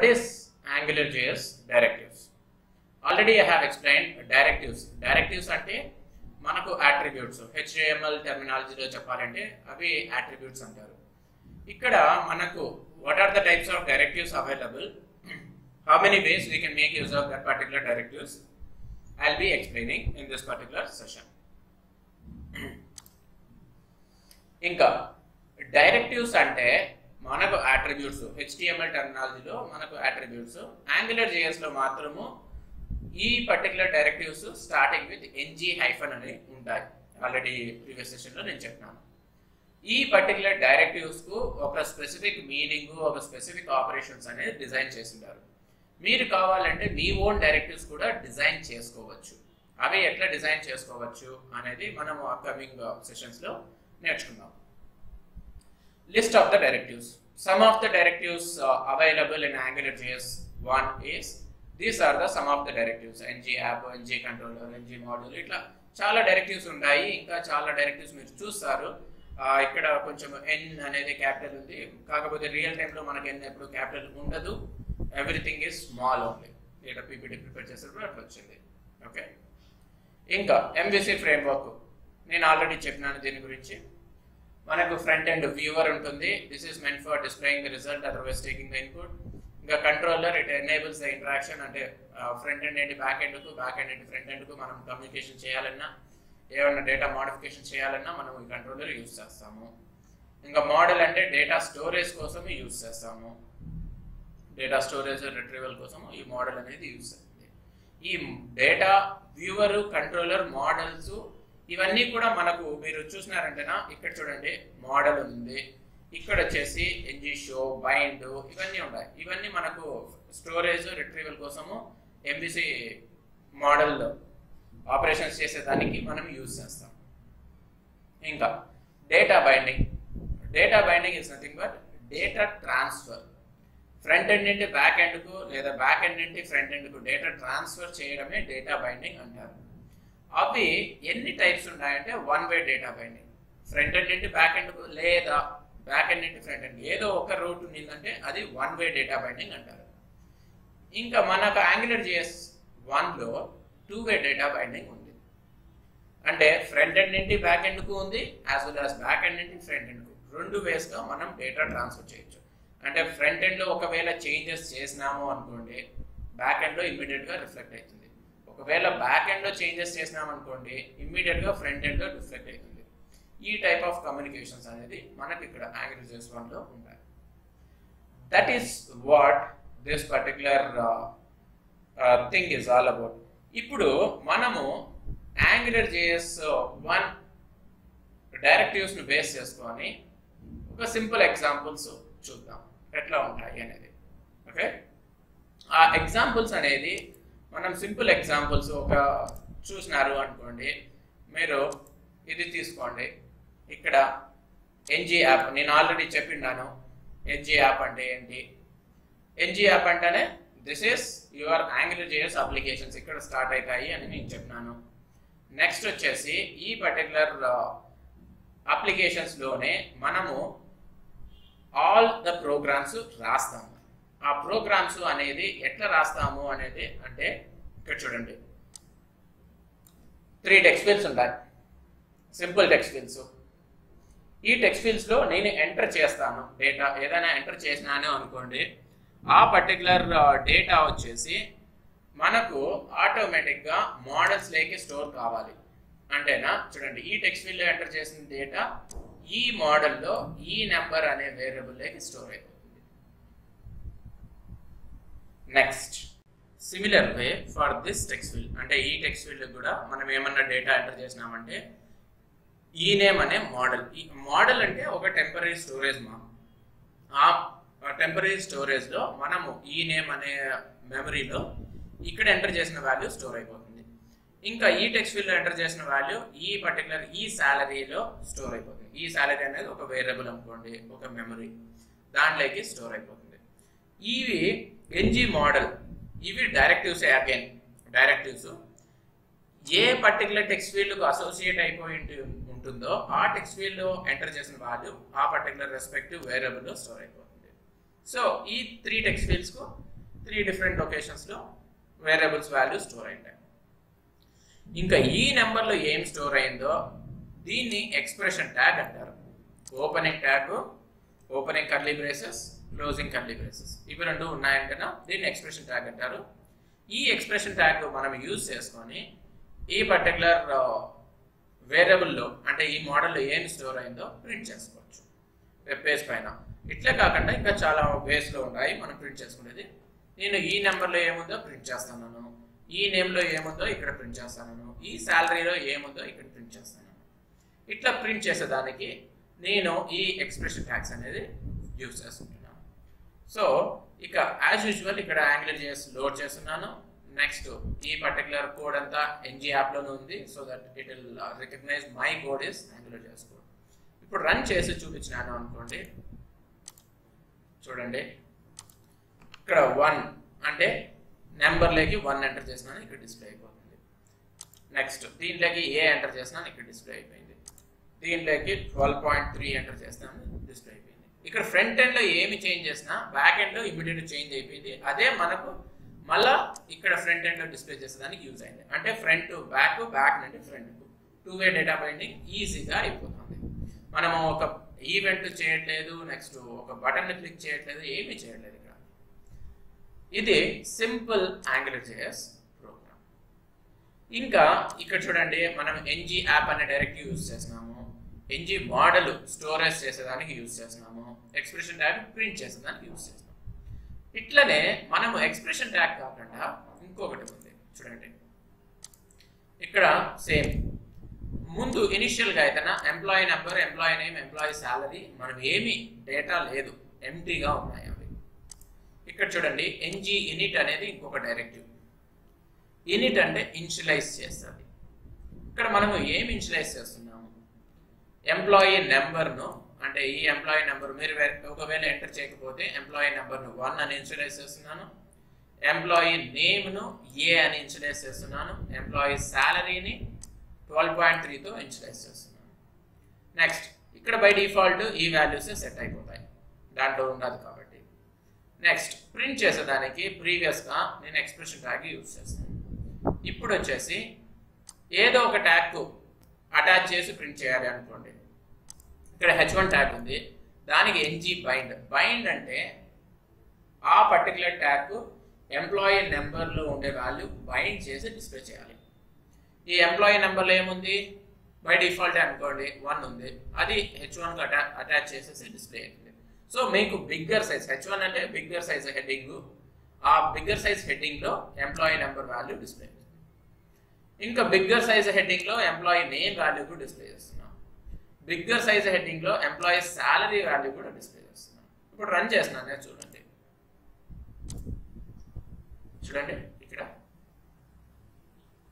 what is AngularJS directives? Already I have explain directives directives అంటే మనకు attributes HAML టెర్మినాలజీలో చెప్పాలంటే అవి అట్రిబ్యూట్స్ అంటారు. ఇక్కడ మనకు what are the types of directives available how many ways we can make use of that particular directives I be explaining in this particular session ఇంకా directives అంటే మనకు అట్రిబ్యూట్స్ హెచ్టిఎంఎల్ టెర్మినాలజీలో మనకు attributes angular జేఎస్లో మాత్రము ఈ particular directives starting with NG hyphen అని ఉంటాయి. Already previous సెషన్లో నేను చెప్పినాను. ఈ పర్టికులర్ డైరెక్టివ్స్కు ఒక స్పెసిఫిక్ మీనింగ్ ఒక స్పెసిఫిక్ ఆపరేషన్స్ అనేది డిజైన్ చేసింటారు. మీరు కావాలంటే మీ ఓన్ డైరెక్టివ్స్ కూడా డిజైన్ చేసుకోవచ్చు. అవి ఎట్లా డిజైన్ చేసుకోవచ్చు అనేది మనం అప్కమింగ్ సెషన్స్లో నేర్చుకుందాం. List of the directives. Some of the directives uh, available in AngularJS 1 is these are the some of the directives. Ng app, ng controller, ng module ఇట్లా చాలా డైరెక్టివ్స్ ఉంటాయి. ఇంకా చాలా డైరెక్టివ్స్ మీరు చూస్తారు. ఇక్కడ కొంచెం ఎన్ అనేది క్యాపిటల్ ఉంది. కాకపోతే రియల్ టైంలో మనకి ఎన్ ఎప్పుడు క్యాపిటల్ ఉండదు. ఎవ్రీథింగ్ ఈజ్ స్మాల్ ఓన్లీ ఇక్కడ పీపీటీ ప్రిపేర్ చేసేటప్పుడు అట్లా వచ్చింది. ఓకే ఇంకా ఎంబీసీ ఫ్రేమ్వర్క్ నేను ఆల్రెడీ చెప్పినాను దీని గురించి. మనకు ఫ్రంట్ అండ్ వ్యూవర్ ఉంటుంది. This is meant for displaying the result otherwise taking the input ఇంకా controller it enables the interaction అంటే ఫ్రంట్ అండ్ ఏంటి బ్యాక్ ఎండ్కు బ్యాక్ అండ్ ఏంటి ఫ్రంట్ ఎండ్కు మనం కమ్యూనికేషన్ చేయాలన్నా ఏమైనా డేటా మోడిఫికేషన్ చేయాలన్నా మనం ఈ కంట్రోలర్ యూజ్ చేస్తాము. ఇంకా మోడల్ అంటే డేటా స్టోరేజ్ కోసం యూజ్ చేస్తాము. డేటా స్టోరేజ్ రిట్రీవల్ కోసం ఈ మోడల్ అనేది యూజ్ చేస్తుంది. ఈ డేటా వ్యూవరు కంట్రోలర్ మోడల్స్ ఇవన్నీ కూడా మనకు మీరు చూసినారంటేనా? ఇక్కడ చూడండి మోడల్ ఉంది. ఇక్కడ వచ్చేసి ఎన్జీ షో బైండ్ ఇవన్నీ ఉన్నాయి. ఇవన్నీ మనకు స్టోరేజ్ రిట్రీవల్ కోసము ఎంబీసీ మోడల్ ఆపరేషన్స్ చేసేదానికి మనం యూజ్ చేస్తాం. ఇంకా data binding. Data binding is nothing but data transfer front end నుండి బ్యాక్ ఎండ్కు లేదా బ్యాక్ ఎండ్ నుండి ఫ్రంట్ ఎండ్కు డేటా ట్రాన్స్ఫర్ చేయడమే డేటా బైండింగ్ అంటారు. అవి ఎన్ని టైప్స్ ఉన్నాయంటే one way data binding front end ఏంటి బ్యాక్ ఎండ్ లేదా బ్యాక్ ఎండ్ ఏంటి ఫ్రంట్ ఎండ్ ఏదో ఒక రూట్ ఉండిందంటే అది వన్ వే డేటా బైండింగ్ అంటారు. ఇంకా మనకు యాంగులర్ జిఎస్ వన్లో టూ వే డేటా బైండింగ్ ఉంది. అంటే ఫ్రంట్ ఎండ్ నుండి బ్యాక్ ఎండ్కు ఉంది as well as back end నుండి ఫ్రంట్ ఎండ్కు రెండు వేస్గా మనం డేటా ట్రాన్స్ఫర్ చేయొచ్చు. అంటే ఫ్రంట్ ఎండ్లో ఒకవేళ చేంజెస్ చేసినాము అనుకోండి బ్యాక్ ఎండ్లో ఇమ్మీడియట్గా రిఫ్లెక్ట్ అవుతుంది. ఒకవేళ బ్యాక్ ఎండ్లో చేంజెస్ చేసినాం అనుకోండి ఇమ్మీడియట్గా ఫ్రంట్ ఎండ్లో రిఫ్లెక్ట్ అవుతుంది. ఈ టైప్ ఆఫ్ కమ్యూనికేషన్స్ అనేది మనకి ఇక్కడ యాంగ్రేజెస్ వన్లో ఉంటాయి. That is what this particular thing is all about ఇప్పుడు మనము యాంగులర్ జేఎస్ వన్ డైరెక్టివ్స్ను బేస్ చేసుకొని ఒక సింపుల్ ఎగ్జాంపుల్స్ చూద్దాం. ఎట్లా ఉంటాయి అనేది. ఓకే ఆ ఎగ్జాంపుల్స్ అనేది మనం సింపుల్ ఎగ్జాంపుల్స్ ఒక చూసినారు అనుకోండి. మీరు ఇది తీసుకోండి. ఇక్కడ ఎన్జీ యాప్ నేను ఆల్రెడీ చెప్పిన్నాను ఎన్జీ యాప్ అంటే ఏంటి? ఎన్జీ యాప్ అంటేనే this is your Angular JS applications ఇక్కడ స్టార్ట్ అవుతాయి అని నేను చెప్పినాను. నెక్స్ట్ వచ్చేసి ఈ పర్టికులర్ అప్లికేషన్స్లోనే uh, మనము ఆల్ ద ప్రోగ్రామ్స్ రాస్తాము. ఆ ప్రోగ్రామ్స్ అనేది ఎట్లా రాస్తాము అనేది అంటే ఇక్కడ చూడండి. త్రీ టెక్స్ట్ ఫీల్డ్స్ ఉంటాయి. Simple text fields. ఈ టెక్స్ట్ ఫీల్డ్స్లో నేను ఎంటర్ చేస్తాను డేటా. ఏదైనా ఎంటర్ చేసినాను అనుకోండి. ఆ పర్టికులర్ డేటా వచ్చేసి మనకు ఆటోమేటిక్గా మోడల్స్ లేకి స్టోర్ కావాలి. అంటేనా చూడండి. ఈ టెక్స్ట్ ఫీల్డ్లో ఎంటర్ చేసిన డేటా ఈ మోడల్లో ఈ నెంబర్ అనే వేరియబుల్లోకి స్టోర్ అయిపోతుంది next similar way for this text field అంటే ఈ టెక్స్ట్ ఫీల్డ్ కూడా మనం ఏమన్నా డేటా ఎంటర్ చేసినామంటే ఈ నేమ్ అనే మోడల్ ఈ మోడల్ అంటే ఒక టెంపరీ స్టోరేజ్ మా ఆ టెంపరీ స్టోరేజ్లో మనము ఈ నేమ్ అనే మెమరీలో ఇక్కడ ఎంటర్ చేసిన వాల్యూ స్టోర్ అయిపోతుంది. ఇంకా ఈ టెక్స్ట్ ఫీల్డ్లో ఎంటర్ చేసిన వాల్యూ ఈ పర్టికులర్ ఈ శాలరీలో స్టోర్ అయిపోతుంది. ఈ శాలరీ అనేది ఒక వేరియబుల్ అనుకోండి ఒక మెమరీ దాంట్లోకి స్టోర్ అయిపోతుంది. ఇవి ఎన్జీ మోడల్ ఇవి డైరెక్టివ్స్ అగైన్ డైరెక్టివ్స్ ఏ పర్టికులర్ టెక్స్ట్ ఫీల్డ్కు అసోసియేట్ అయిపోయి ఉంటుందో ఆ టెక్స్ట్ ఫీల్డ్లో ఎంటర్ చేసిన వాల్యూ ఆ పర్టికులర్ రెస్పెక్టివ్ వేరియబుల్లో స్టోర్ అయిపోతుంది. సో ఈ త్రీ టెక్స్ట్ ఫీల్డ్స్కు త్రీ డిఫరెంట్ లొకేషన్స్లో వేరియబుల్స్ వాల్యూ స్టోర్ అయింటాయి ఇంకా ఈ నెంబర్లో ఏం స్టోర్ అయిందో దీన్ని ఎక్స్ప్రెషన్ ట్యాగ్ అంటారు. Opening tag opening curly braces closing curly braces ఇవి రెండు ఉన్నాయంటేనా దీన్ని ఎక్స్ప్రెషన్ ట్యాగ్ అంటారు. ఈ ఎక్స్ప్రెషన్ ట్యాగ్ మనం యూజ్ చేసుకొని ఈ పర్టికులర్ వేరియబుల్లో అంటే ఈ మోడల్లో ఏం స్టోర్ అయిందో ప్రింట్ చేసుకోవచ్చు. వెబ్ పేజ్ పైన. ఇట్లే కాకుండా ఇంకా చాలా వేస్లో ఉన్నాయి మనం ప్రింట్ చేసుకునేది. నేను ఈ నెంబర్లో ఏముందో ప్రింట్ చేస్తాను. ఈ నేమ్లో ఏముందో ఇక్కడ ప్రింట్ చేస్తాను. ఈ శాలరీలో ఏముందో ఇక్కడ ప్రింట్ చేస్తాను. ఇట్లా ప్రింట్ చేసేదానికి నేను ఈ ఎక్స్ప్రెషన్ ట్యాక్స్ అనేది యూజ్ చేసుకుంటున్నాను సో ఇక యాజ్ యూజువల్ ఇక్కడ యాంగులర్ జేఎస్ లోడ్ చేస్తున్నాను. నెక్స్ట్ ఈ పర్టికులర్ కోడ్ అంతా ఎన్జీ యాప్లోనే ఉంది. So that it will recognize my code is Angular JS code ఇప్పుడు రన్ చేసి చూపించినాను అనుకోండి. చూడండి. ఇక్కడ వన్ అంటే నెంబర్లోకి వన్ ఎంటర్ చేసినాను ఇక్కడ డిస్ప్లే అయిపోతుంది. నెక్స్ట్ దీంట్లోకి ఏ ఎంటర్ చేసినాను ఇక్కడ డిస్ప్లే అయిపోయింది. దీంట్లోకి ట్వెల్వ్ పాయింట్ త్రీ ఎంటర్ చేస్తాము డిస్ప్లే అయిపోయింది ఇక్కడ ఫ్రంట్ ఎండ్లో ఏమి చేంజ్ చేసినా బ్యాక్ ఎండ్లో ఇమీడియట్ చేంజ్ అయిపోయింది. అదే మనకు మళ్ళా ఇక్కడ ఫ్రంట్ ఎండ్లో డిస్ప్లే చేసేదానికి యూజ్ అయింది. అంటే ఫ్రంట్ బ్యాక్ బ్యాక్ నుండి front two way data binding ఈజీగా అయిపోతుంది. మనము ఒక ఈవెంట్ చేయట్లేదు నెక్స్ట్ ఒక బటన్ క్లిక్ చేయట్లేదు ఏమీ చేయట్లేదు ఇక్కడ. ఇది సింపుల్ యాంగులర్ జేఎస్ ప్రోగ్రామ్ ఇంకా ఇక్కడ చూడండి మనం ఎన్జీ యాప్ అనే డైరెక్ట్ యూజ్ చేస్తున్నాము ఎన్జీ మోడల్ స్టోరేజ్ చేసేదానికి యూజ్ చేస్తున్నాము. ఎక్స్ప్రెషన్ ట్యాగ్ ప్రింట్ చేసేదానికి యూజ్ చేస్తున్నాము. ఇట్లనే మనము ఎక్స్ప్రెషన్ ట్యాగ్ కాకుండా ఇంకొకటి ఉంది. చూడండి. ఇక్కడ సేమ్. ముందు ఇనిషియల్గా అయితే employee number employee name employee salary మనం ఏమి డేటా లేదు. ఎంటీగా ఉన్నాయి అవి. ఇక్కడ చూడండి ఎన్జీ ఇనిట్ అనేది ఇంకొక డైరెక్టివ్. ఇనిట్ అంటే ఇన్షియలైజ్ చేస్తుంది. ఇక్కడ మనము ఏమి ఇన్షియలైజ్ చేస్తున్నాం? ఎంప్లాయీ నెంబర్ను అంటే ఈ ఎంప్లాయీ నెంబర్ మీరు ఒకవేళ ఎంటర్ చేయకపోతే ఎంప్లాయీ నెంబర్ను వన్ అని ఇన్సూరెన్స్ చేస్తున్నాను. ఎంప్లాయీ నేమ్ను ఏ అని ఇన్సూరెన్స్ చేస్తున్నాను. ఎంప్లాయీ శాలరీని ట్వెల్వ్ పాయింట్ త్రీతో ఇన్సూరెన్స్ చేస్తున్నాను. నెక్స్ట్ ఇక్కడ బై డిఫాల్ట్ ఈ వాల్యూస్ సెట్ అయిపోతాయి. దాంట్లో ఉండదు కాబట్టి. నెక్స్ట్ ప్రింట్ చేసేదానికి ప్రీవియస్గా నేను ఎక్స్ప్రెషన్ ట్యాగ్ యూజ్ చేస్తాను. ఇప్పుడు వచ్చేసి ఏదో ఒక ట్యాగ్కు అటాచ్ చేసి ప్రింట్ చేయాలి అనుకోండి. ఇక్కడ హెచ్ వన్ ట్యాగ్ ఉంది. దానికి ఎన్జీ బైండ్ బైండ్ అంటే ఆ పర్టికులర్ ట్యాగ్ ఎంప్లాయీ నెంబర్లో ఉండే వాల్యూ బైండ్ చేసి డిస్ప్లే చేయాలి. ఈ ఎంప్లాయీ నెంబర్లో ఏముంది? బై డిఫాల్ట్ అనుకోండి వన్ ఉంది. అది హెచ్ వన్కి అటా అటాచ్ చేసేసి డిస్ప్లే అవుతుంది సో మీకు బిగ్గర్ సైజ్ హెచ్ వన్ అంటే బిగ్గర్ సైజ్ హెడ్డింగ్ ఆ బిగ్గర్ సైజ్ హెడ్డింగ్లో ఎంప్లాయీ నెంబర్ వాల్యూ డిస్ప్లే ఇంకా బిగ్గర్ సైజ్ హెడ్డింగ్లో ఎంప్లాయీ నేమ్ వాల్యూ కూడా డిస్ప్లే చేస్తున్నాం. బిగ్గర్ సైజ్ హెడ్డింగ్లో ఎంప్లాయీ శాలరీ వాల్యూ కూడా డిస్ప్లే చేస్తున్నాం. ఇప్పుడు రన్ చేస్తున్నాను చూడండి. చూడండి ఇక్కడ.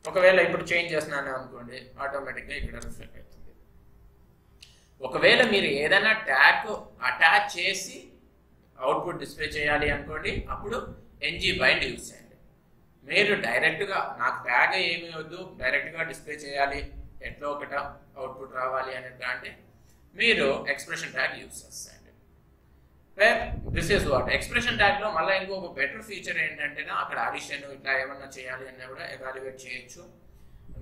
ఒకవేళ ఇప్పుడు చేంజ్ చేస్తున్నాను అనుకోండి ఆటోమేటిక్గా ఇక్కడ రిఫ్లెక్ట్ అవుతుంది. ఒకవేళ మీరు ఏదైనా ట్యాగ్ అటాచ్ చేసి అవుట్పుట్ డిస్ప్లే చేయాలి అనుకోండి అప్పుడు ఎన్జీ బైండ్ యూజ్ చేయండి. మీరు డైరెక్ట్గా నాకు ట్యాగ్ ఏమి వద్దు డైరెక్ట్గా డిస్ప్లే చేయాలి ఎట్లా ఒకట అవుట్పుట్ రావాలి అని అంటే మీరు ఎక్స్ప్రెషన్ ట్యాగ్ యూజ్ చేస్తాయండి. దిస్ ఈస్ వాట్ ఎక్స్ప్రెషన్ ట్యాగ్లో మళ్ళీ ఇంకొక బెటర్ ఫీచర్ ఏంటంటే అక్కడ ఆడిషన్ ఇట్లా ఏమన్నా చేయాలి అన్నా కూడా ఎవాల్యుయేట్ చేయొచ్చు.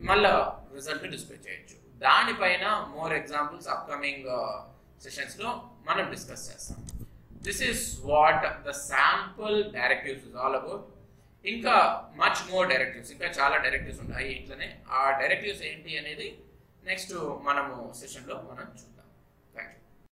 మళ్ళీ రిజల్ట్ డిస్ప్లే చేయొచ్చు. దానిపైన మోర్ ఎగ్జాంపుల్స్ అప్కమింగ్ సెషన్స్లో మనం డిస్కస్ చేస్తాం. This is what the sample directives is all about ఇంకా మచ్ మోర్ డైరెక్టివ్స్ ఇంకా చాలా డైరెక్టివ్స్ ఉంటాయి ఇట్లనే. ఆ డైరెక్టివ్స్ ఏంటి అనేది నెక్స్ట్ మనము సెషన్లో మనం చూద్దాం.